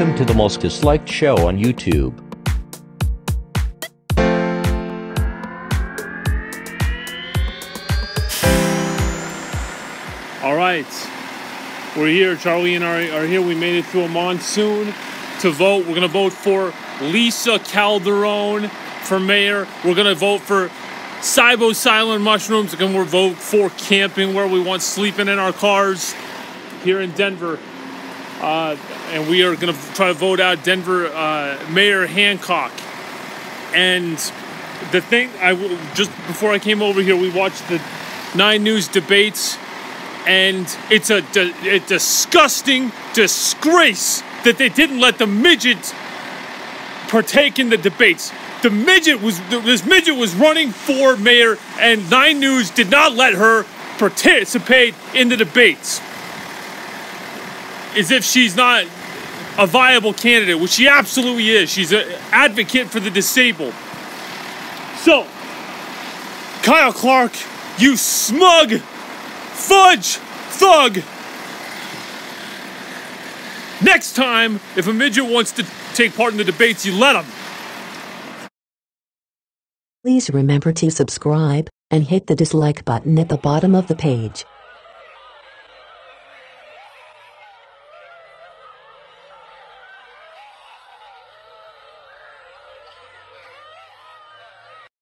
Welcome to the most disliked show on YouTube. All right, we're here. Charlie and I are here. We made it through a monsoon to vote. We're gonna vote for Lisa Calderon for mayor. We're gonna vote for psilocybin Mushrooms. We're gonna vote for camping where we want sleeping in our cars here in Denver. Uh, and we are gonna try to vote out Denver uh, Mayor Hancock. And the thing I w- just before I came over here, we watched the Nine News debates, and it's a, a disgusting disgrace that they didn't let the midget partake in the debates. The midget was this midget was running for mayor, and Nine News did not let her participate in the debates. As if she's not a viable candidate, which she absolutely is. She's an advocate for the disabled. So, Kyle Clark, you smug fudge thug. Next time, if a midget wants to take part in the debates, you let him. Please remember to subscribe and hit the dislike button at the bottom of the page.